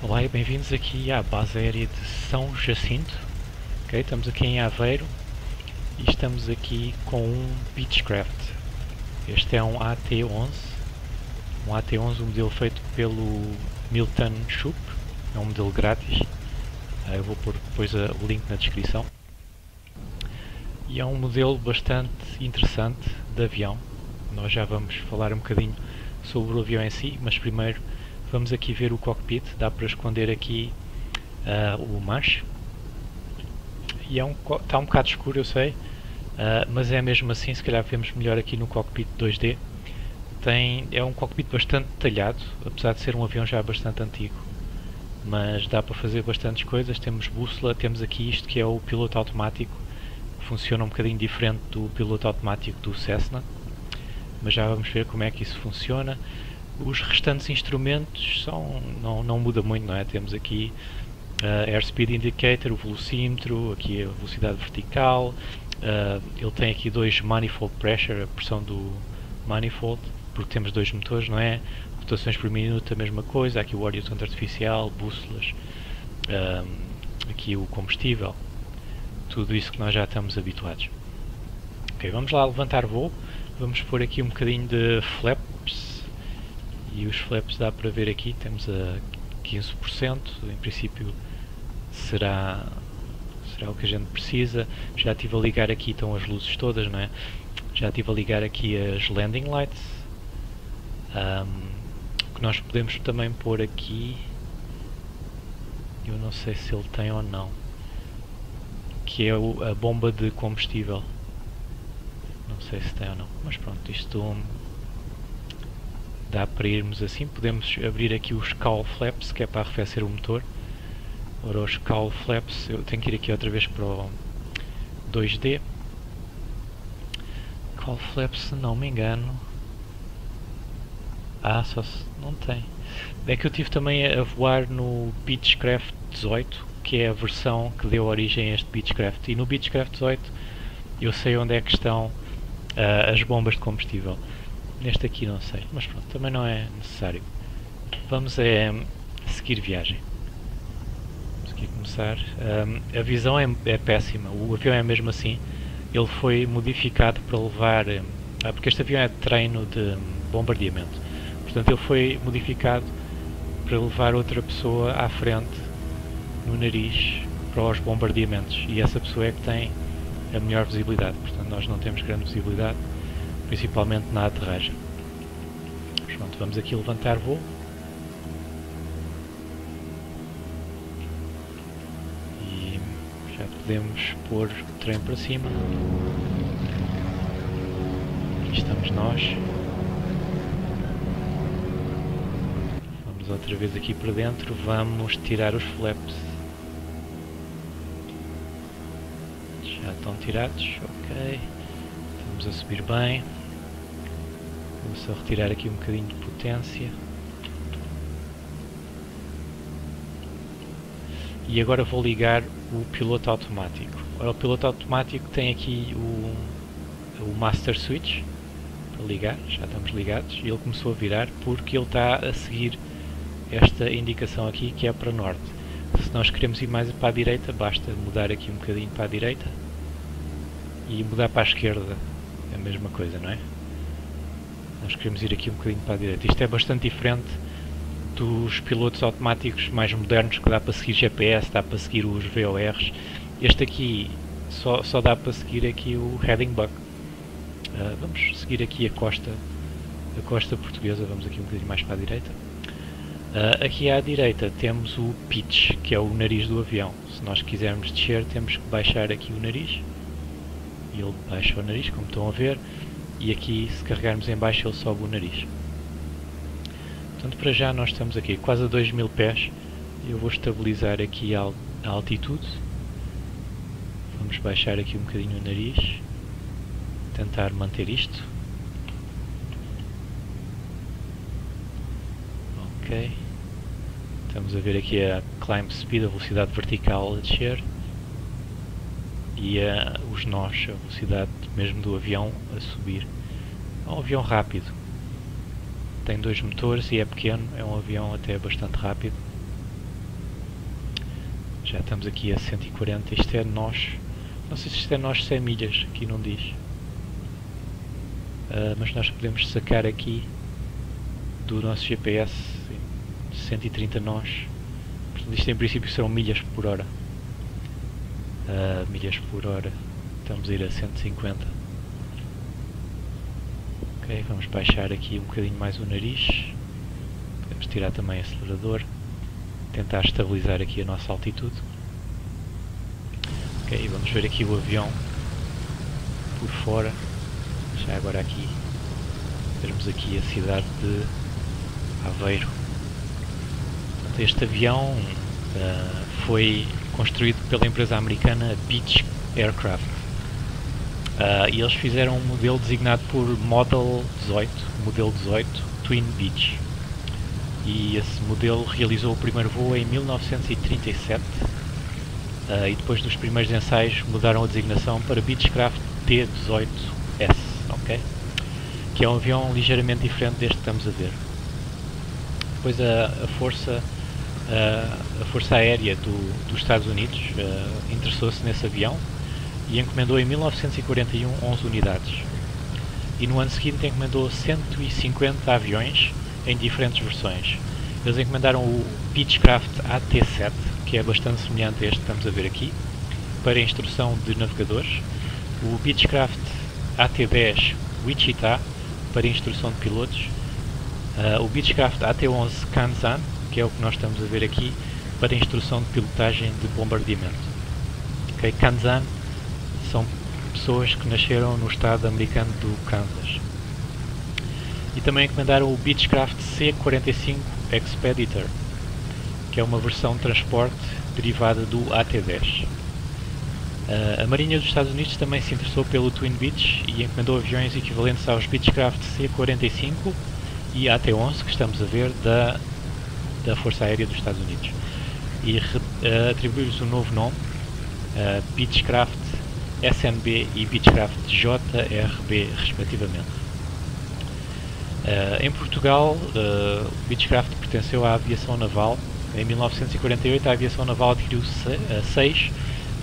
Olá e bem-vindos aqui à base aérea de São Jacinto. Okay, estamos aqui em Aveiro e estamos aqui com um Beechcraft. Este é um AT-11, um AT-11, um modelo feito pelo Milton Shoup, é um modelo grátis. Uh, eu vou pôr depois o link na descrição. E é um modelo bastante interessante de avião. Nós já vamos falar um bocadinho sobre o avião em si, mas primeiro Vamos aqui ver o cockpit, dá para esconder aqui uh, o manche. E é um, está um bocado escuro, eu sei, uh, mas é mesmo assim, se calhar vemos melhor aqui no cockpit 2D. Tem, é um cockpit bastante detalhado, apesar de ser um avião já bastante antigo. Mas dá para fazer bastantes coisas, temos bússola, temos aqui isto que é o piloto automático, que funciona um bocadinho diferente do piloto automático do Cessna. Mas já vamos ver como é que isso funciona. Os restantes instrumentos são, não, não muda muito, não é? Temos aqui uh, Airspeed Indicator, o velocímetro, aqui a velocidade vertical, uh, ele tem aqui dois Manifold Pressure, a pressão do Manifold, porque temos dois motores, não é? Rotações por minuto, a mesma coisa, aqui o horizonte artificial, bússolas, uh, aqui o combustível, tudo isso que nós já estamos habituados. Ok, vamos lá levantar voo, vamos pôr aqui um bocadinho de flaps e os flaps dá para ver aqui, temos a 15%, em princípio será, será o que a gente precisa. Já estive a ligar aqui, estão as luzes todas, não é? Já estive a ligar aqui as landing lights. Um, o que nós podemos também pôr aqui, eu não sei se ele tem ou não, que é a bomba de combustível. Não sei se tem ou não, mas pronto, isto dá para irmos assim. Podemos abrir aqui os cowl flaps, que é para arrefecer o motor. Ora, os cowl flaps, eu tenho que ir aqui outra vez para o 2D. Cowl flaps, se não me engano. Ah, só se não tem. É que eu tive também a voar no Beechcraft 18, que é a versão que deu origem a este Beechcraft. E no Beechcraft 18 eu sei onde é que estão uh, as bombas de combustível. Neste aqui não sei, mas pronto, também não é necessário. Vamos é, seguir viagem. Vamos aqui começar. Um, a visão é, é, péssima, o avião é mesmo assim. Ele foi modificado para levar... Ah, porque este avião é de treino de bombardeamento. Portanto, ele foi modificado para levar outra pessoa à frente, no nariz, para os bombardeamentos. E essa pessoa é que tem a melhor visibilidade. Portanto, nós não temos grande visibilidade principalmente na aterragem. Pronto, vamos aqui levantar voo. E já podemos pôr o trem para cima. Aqui estamos nós. Vamos outra vez aqui para dentro. Vamos tirar os flaps. Já estão tirados, ok. Estamos a subir bem. Vou só retirar aqui um bocadinho de potência. E agora vou ligar o piloto automático. Ora, o piloto automático tem aqui o, o Master Switch para ligar, já estamos ligados, e ele começou a virar porque ele está a seguir esta indicação aqui que é para norte. Se nós queremos ir mais para a direita, basta mudar aqui um bocadinho para a direita e mudar para a esquerda, é a mesma coisa, não é? Nós queremos ir aqui um bocadinho para a direita. Isto é bastante diferente dos pilotos automáticos mais modernos que dá para seguir GPS, dá para seguir os VORs. Este aqui só, só dá para seguir aqui o heading bug. Uh, vamos seguir aqui a costa, a costa portuguesa, vamos aqui um bocadinho mais para a direita. Uh, aqui à direita temos o pitch, que é o nariz do avião. Se nós quisermos descer, temos que baixar aqui o nariz. Ele baixa o nariz, como estão a ver e aqui se carregarmos em baixo ele sobe o nariz. Portanto para já nós estamos aqui quase a 2000 pés. Eu vou estabilizar aqui a altitude. Vamos baixar aqui um bocadinho o nariz. Tentar manter isto. Ok. Estamos a ver aqui a climb speed, a velocidade vertical a descer e uh, os nós, a velocidade mesmo do avião a subir. É um avião rápido. Tem dois motores e é pequeno, é um avião até bastante rápido. Já estamos aqui a 140, isto é nós, não sei se isto é nós 100 milhas, aqui não diz. Uh, mas nós podemos sacar aqui do nosso GPS 130 nós. Portanto, isto em princípio serão milhas por hora. Uh, milhas por hora. Estamos a ir a 150. Ok, vamos baixar aqui um bocadinho mais o nariz. Podemos tirar também o acelerador. Tentar estabilizar aqui a nossa altitude. Ok, vamos ver aqui o avião por fora. Já agora aqui. Vermos aqui a cidade de Aveiro. Este avião uh, foi construído pela empresa americana Beach Aircraft. Uh, e eles fizeram um modelo designado por Model 18, modelo 18 Twin Beach. E esse modelo realizou o primeiro voo em 1937 uh, e depois dos primeiros ensaios mudaram a designação para Beechcraft T-18S, ok? Que é um avião ligeiramente diferente deste que estamos a ver. Depois a, a força a Força Aérea do, dos Estados Unidos uh, interessou-se nesse avião e encomendou em 1941 11 unidades. E no ano seguinte encomendou 150 aviões em diferentes versões. Eles encomendaram o Beechcraft AT-7, que é bastante semelhante a este que estamos a ver aqui, para instrução de navegadores. O Beechcraft AT-10 Wichita, para instrução de pilotos. Uh, o Beechcraft AT-11 Kansan, que é o que nós estamos a ver aqui, para instrução de pilotagem de bombardeamento. Okay? Kansan são pessoas que nasceram no estado americano do Kansas. E também encomendaram o Beechcraft C-45 Expeditor, que é uma versão de transporte derivada do AT-10. Uh, a Marinha dos Estados Unidos também se interessou pelo Twin Beach e encomendou aviões equivalentes aos Beechcraft C-45 e AT-11 que estamos a ver da da Força Aérea dos Estados Unidos e uh, atribuiu-lhes um novo nome, uh, Beechcraft SNB e Beechcraft JRB, respectivamente. Uh, em Portugal, uh, Beechcraft pertenceu à aviação naval. Em 1948, a aviação naval adquiriu seis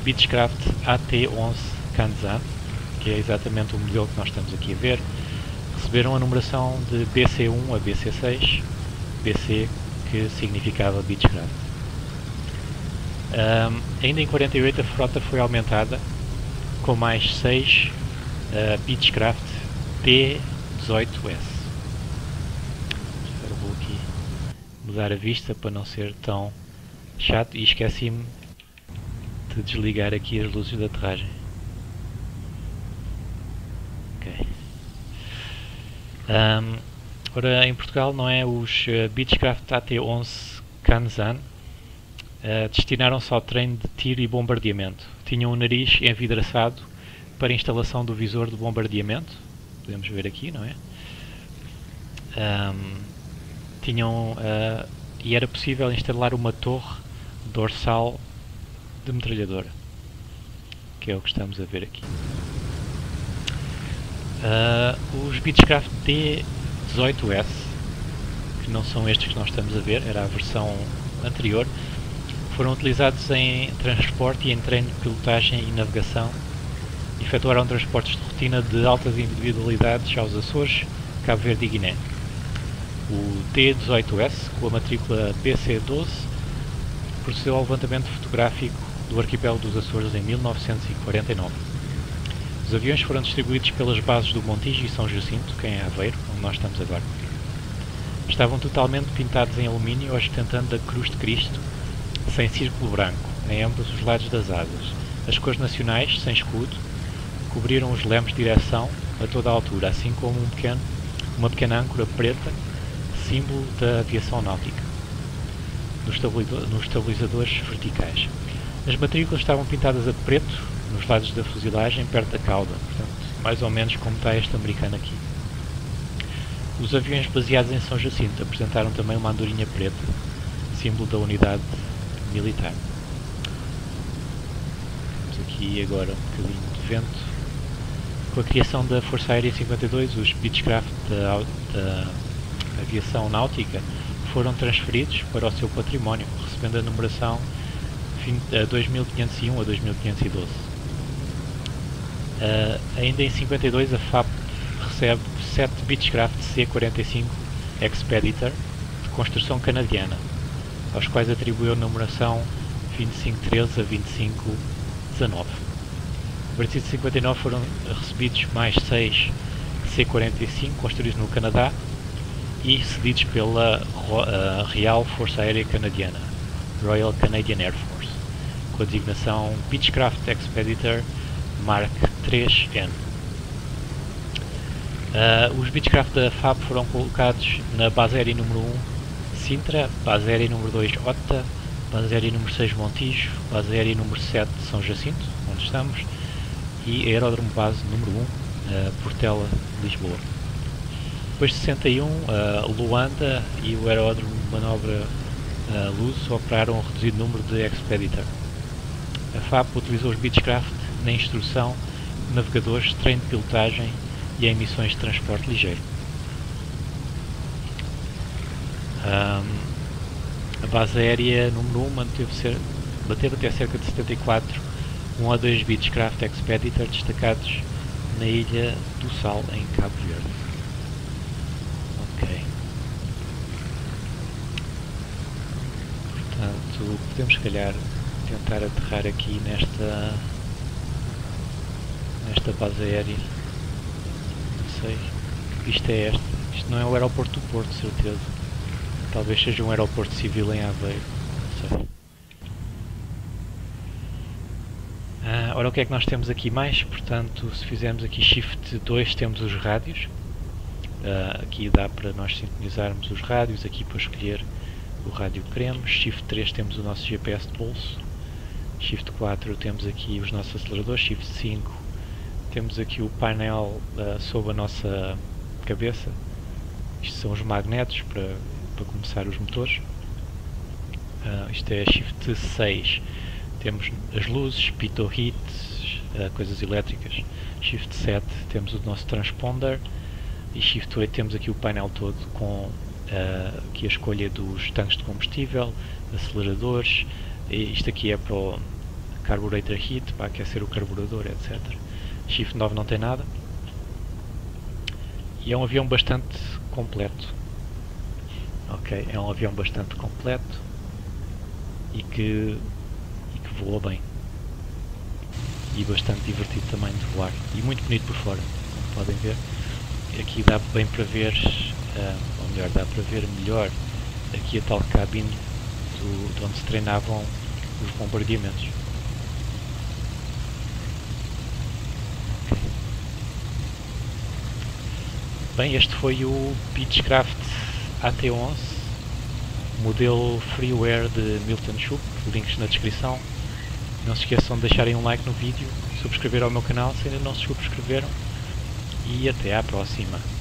Beechcraft AT-11 Kanzan, que é exatamente o modelo que nós estamos aqui a ver. Receberam a numeração de BC1 a BC6, BC que significava Beechcraft. Um, ainda em 48 a frota foi aumentada com mais 6 uh, Beechcraft T-18S. Agora vou aqui mudar a vista para não ser tão chato e esqueci-me de desligar aqui as luzes da aterragem. Ok. Um, Ora, em Portugal não é os uh, Beechcraft AT-11 Kanzan uh, destinaram-se ao treino de tiro e bombardeamento. Tinham o nariz envidraçado para instalação do visor de bombardeamento. Podemos ver aqui, não é? Um, tinham uh, e era possível instalar uma torre dorsal de metralhadora, que é o que estamos a ver aqui. Uh, os Beechcraft D 18S, que não são estes que nós estamos a ver, era a versão anterior, foram utilizados em transporte e em treino de pilotagem e navegação. Efetuaram transportes de rotina de altas individualidades aos Açores, Cabo Verde e Guiné. O T-18S, com a matrícula BC-12, procedeu ao levantamento fotográfico do arquipélago dos Açores em 1949. Os aviões foram distribuídos pelas bases do Montijo e São Jacinto, que é em Aveiro, onde nós estamos agora. Estavam totalmente pintados em alumínio, ostentando a Cruz de Cristo, sem círculo branco, em ambos os lados das asas. As cores nacionais, sem escudo, cobriram os lemos de direção a toda a altura, assim como um pequeno, uma pequena âncora preta, símbolo da aviação náutica, nos estabilizadores verticais. As matrículas estavam pintadas a preto nos lados da fusilagem, perto da cauda, portanto, mais ou menos como está este americano aqui. Os aviões baseados em São Jacinto apresentaram também uma andorinha preta, símbolo da unidade militar. Temos aqui agora um bocadinho de vento. Com a criação da Força Aérea 52, os Beechcraft da, da aviação náutica foram transferidos para o seu património, recebendo a numeração 20, 2501 a 2512. Uh, ainda em 52 a FAP recebe 7 Beechcraft C45 Expeditor de construção canadiana, aos quais atribuiu a numeração 2513 a 2519. A partir de 59 foram recebidos mais 6 C-45 construídos no Canadá e cedidos pela Real Força Aérea Canadiana, Royal Canadian Air Force, com a designação Beechcraft Expeditor Mark 3N. Uh, os Beechcraft da FAB foram colocados na base aérea número 1 Sintra, base aérea número 2 Ota, base aérea número 6 Montijo, base aérea número 7 São Jacinto, onde estamos, e aeródromo base número 1 uh, Portela, Lisboa. Depois de 61, uh, Luanda e o aeródromo de manobra uh, operaram um reduzido número de Expeditor. A FAP utilizou os Beechcraft na instrução navegadores, treino de pilotagem e em missões de transporte ligeiro. Um, a base aérea número 1 manteve bateu até cerca de 74 um a dois Beechcraft Expeditor destacados na ilha do Sal, em Cabo Verde. Ok. Portanto, podemos se calhar tentar aterrar aqui nesta nesta base aérea. Não sei. Isto é este. Isto não é o aeroporto do Porto, certeza. Talvez seja um aeroporto civil em Aveiro. Não sei. Ah, ora, o que é que nós temos aqui mais? Portanto, se fizermos aqui Shift 2, temos os rádios. Uh, aqui dá para nós sintonizarmos os rádios, aqui para escolher o rádio que queremos. Shift 3 temos o nosso GPS de bolso. Shift 4 temos aqui os nossos aceleradores. Shift 5 temos aqui o painel uh, sob a nossa cabeça. Isto são os magnetos para, para começar os motores. Uh, isto é Shift 6 temos as luzes, pitot-hits, uh, coisas elétricas. Shift 7 temos o nosso transponder e Shift 8 temos aqui o painel todo com uh, aqui a escolha dos tanques de combustível, aceleradores, e isto aqui é para o carburetor heat, para aquecer o carburador, etc. Shift 9 não tem nada. E é um avião bastante completo. Ok, é um avião bastante completo e que voa bem. E bastante divertido também de voar. E muito bonito por fora, como podem ver. Aqui dá bem para ver, uh, ou melhor, dá para ver melhor aqui a tal cabine do, de onde se treinavam os bombardeamentos. Bem, este foi o Beechcraft AT-11, modelo freeware de Milton Schupp, links na descrição. Não se esqueçam de deixarem um like no vídeo, subscrever ao meu canal se ainda não se subscreveram e até à próxima.